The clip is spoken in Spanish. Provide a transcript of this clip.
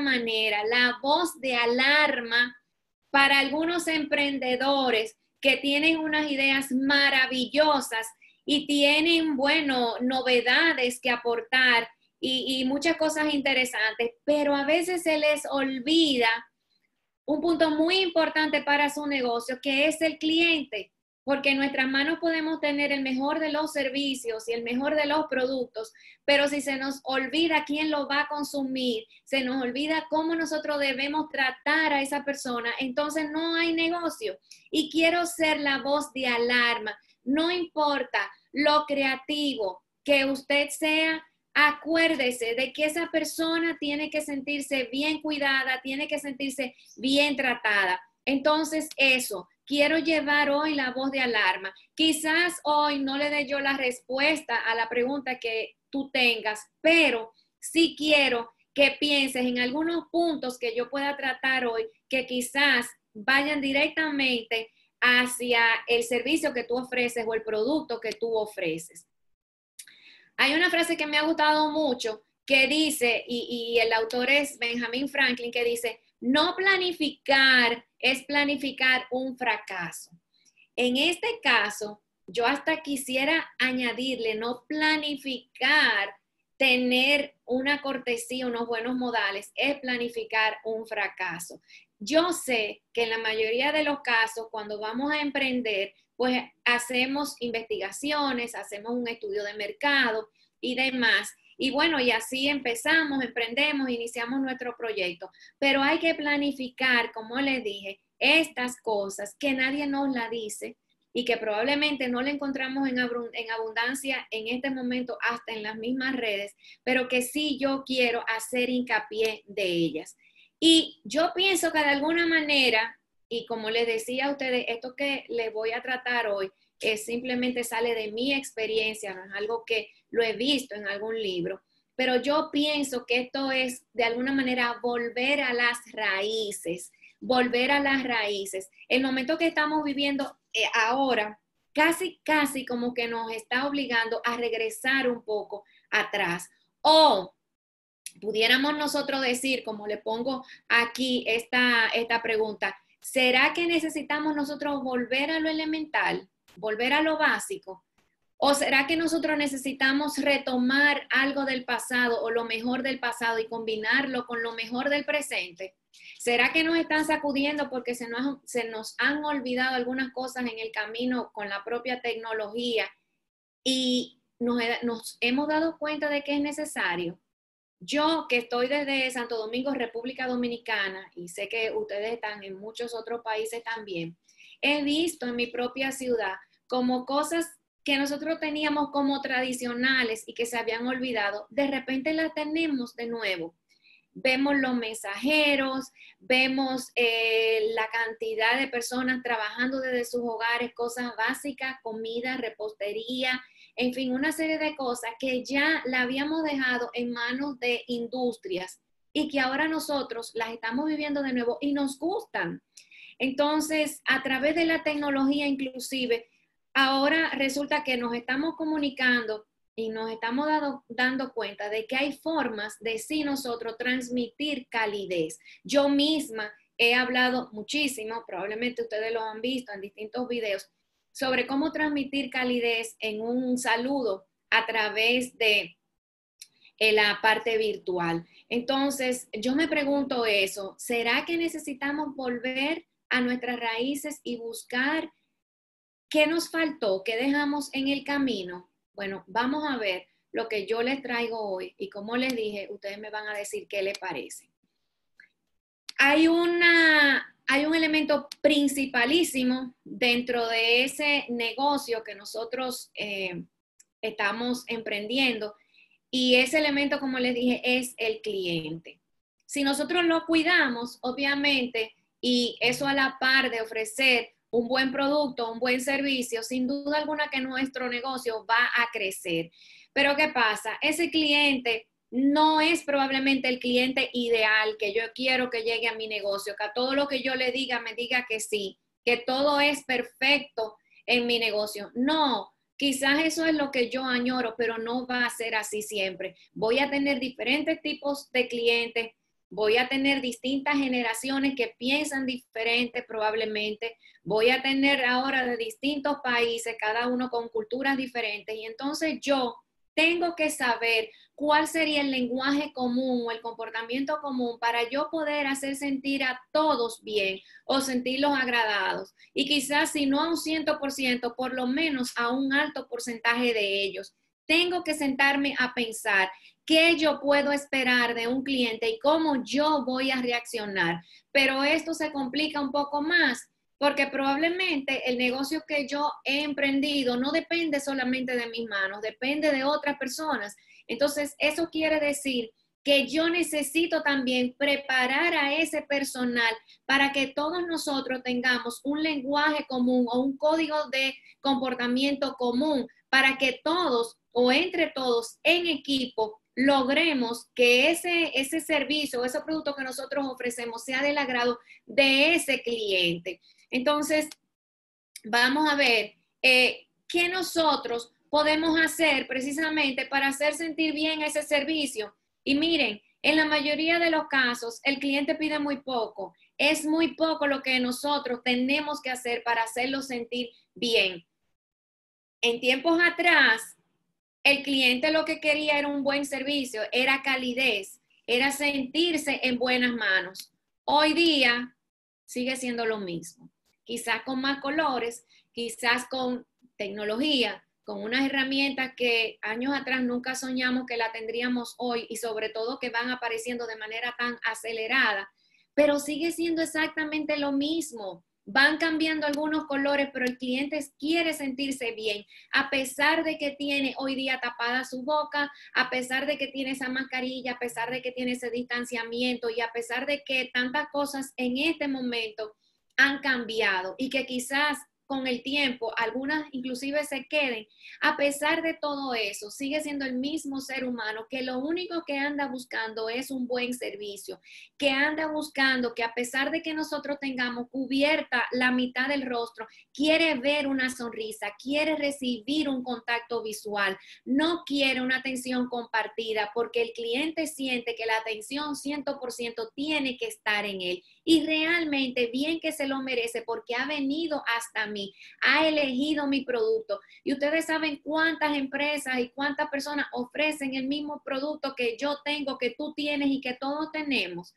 manera la voz de alarma para algunos emprendedores que tienen unas ideas maravillosas y tienen, bueno, novedades que aportar y, muchas cosas interesantes, pero a veces se les olvida un punto muy importante para su negocio, que es el cliente, porque en nuestras manos podemos tener el mejor de los servicios y el mejor de los productos, pero si se nos olvida quién lo va a consumir, se nos olvida cómo nosotros debemos tratar a esa persona, entonces no hay negocio. Y quiero ser la voz de alarma, no importa lo creativo que usted sea, acuérdese de que esa persona tiene que sentirse bien cuidada, tiene que sentirse bien tratada. Entonces, eso, quiero llevar hoy la voz de alarma. Quizás hoy no le dé yo la respuesta a la pregunta que tú tengas, pero sí quiero que pienses en algunos puntos que yo pueda tratar hoy que quizás vayan directamente hacia el servicio que tú ofreces o el producto que tú ofreces. Hay una frase que me ha gustado mucho que dice, y, el autor es Benjamin Franklin, que dice, no planificar es planificar un fracaso. En este caso, yo hasta quisiera añadirle, no planificar tener una cortesía, unos buenos modales, es planificar un fracaso. Yo sé que en la mayoría de los casos, cuando vamos a emprender, pues hacemos investigaciones, hacemos un estudio de mercado y demás. Y bueno, y así empezamos, emprendemos, iniciamos nuestro proyecto. Pero hay que planificar, como les dije, estas cosas que nadie nos la dice y que probablemente no le encontramos en, abundancia en este momento hasta en las mismas redes, pero que sí yo quiero hacer hincapié de ellas. Y yo pienso que de alguna manera y como les decía a ustedes, esto que les voy a tratar hoy es simplemente sale de mi experiencia, no es algo que lo he visto en algún libro, pero yo pienso que esto es de alguna manera volver a las raíces, volver a las raíces. El momento que estamos viviendo eh, ahora, casi, casi como que nos está obligando a regresar un poco atrás. O pudiéramos nosotros decir, como le pongo aquí esta, esta pregunta, ¿será que necesitamos nosotros volver a lo elemental, volver a lo básico? ¿O será que nosotros necesitamos retomar algo del pasado o lo mejor del pasado y combinarlo con lo mejor del presente? ¿Será que nos están sacudiendo porque se nos, han olvidado algunas cosas en el camino con la propia tecnología y nos hemos dado cuenta de que es necesario? Yo que estoy desde Santo Domingo, República Dominicana, y sé que ustedes están en muchos otros países también, he visto en mi propia ciudad como cosas que nosotros teníamos como tradicionales y que se habían olvidado, de repente las tenemos de nuevo. Vemos los mensajeros, vemos eh, la cantidad de personas trabajando desde sus hogares, cosas básicas, comida, repostería, en fin, una serie de cosas que ya la habíamos dejado en manos de industrias y que ahora nosotros las estamos viviendo de nuevo y nos gustan. Entonces, a través de la tecnología inclusive, ahora resulta que nos estamos comunicando y nos estamos dando cuenta de que hay formas de sí nosotros transmitir calidez. Yo misma he hablado muchísimo, probablemente ustedes lo han visto en distintos videos, sobre cómo transmitir calidez en un saludo a través de eh, la parte virtual. Entonces, yo me pregunto eso, ¿será que necesitamos volver a nuestras raíces y buscar qué nos faltó, qué dejamos en el camino? Bueno, vamos a ver lo que yo les traigo hoy y como les dije, ustedes me van a decir qué les parece. Hay una hay un elemento principalísimo dentro de ese negocio que nosotros eh, estamos emprendiendo y ese elemento, como les dije, es el cliente. Si nosotros lo cuidamos, obviamente, y eso a la par de ofrecer un buen producto, un buen servicio, sin duda alguna que nuestro negocio va a crecer. Pero ¿qué pasa? Ese cliente no es probablemente el cliente ideal que yo quiero que llegue a mi negocio, que a todo lo que yo le diga me diga que sí, que todo es perfecto en mi negocio. No, quizás eso es lo que yo añoro, pero no va a ser así siempre. Voy a tener diferentes tipos de clientes voy a tener distintas generaciones que piensan diferente probablemente, voy a tener ahora de distintos países, cada uno con culturas diferentes, y entonces yo tengo que saber cuál sería el lenguaje común o el comportamiento común para yo poder hacer sentir a todos bien o sentirlos agradados. Y quizás si no a un 100%, por lo menos a un alto porcentaje de ellos. Tengo que sentarme a pensar qué yo puedo esperar de un cliente y cómo yo voy a reaccionar. Pero esto se complica un poco más porque probablemente el negocio que yo he emprendido no depende solamente de mis manos, depende de otras personas. Entonces, eso quiere decir que yo necesito también preparar a ese personal para que todos nosotros tengamos un lenguaje común o un código de comportamiento común, para que todos o entre todos en equipo logremos que ese, ese servicio o ese producto que nosotros ofrecemos sea del agrado de ese cliente. Entonces, vamos a ver eh, qué nosotros podemos hacer precisamente para hacer sentir bien ese servicio. Y miren, en la mayoría de los casos, el cliente pide muy poco. Es muy poco lo que nosotros tenemos que hacer para hacerlo sentir bien. En tiempos atrás, el cliente lo que quería era un buen servicio, era calidez, era sentirse en buenas manos. Hoy día sigue siendo lo mismo quizás con más colores, quizás con tecnología, con unas herramientas que años atrás nunca soñamos que la tendríamos hoy y sobre todo que van apareciendo de manera tan acelerada, pero sigue siendo exactamente lo mismo. Van cambiando algunos colores, pero el cliente quiere sentirse bien, a pesar de que tiene hoy día tapada su boca, a pesar de que tiene esa mascarilla, a pesar de que tiene ese distanciamiento y a pesar de que tantas cosas en este momento han cambiado y que quizás con el tiempo, algunas inclusive se queden, a pesar de todo eso, sigue siendo el mismo ser humano que lo único que anda buscando es un buen servicio, que anda buscando que a pesar de que nosotros tengamos cubierta la mitad del rostro, quiere ver una sonrisa, quiere recibir un contacto visual, no quiere una atención compartida porque el cliente siente que la atención 100% tiene que estar en él. Y realmente bien que se lo merece porque ha venido hasta ha elegido mi producto. Y ustedes saben cuántas empresas y cuántas personas ofrecen el mismo producto que yo tengo, que tú tienes y que todos tenemos.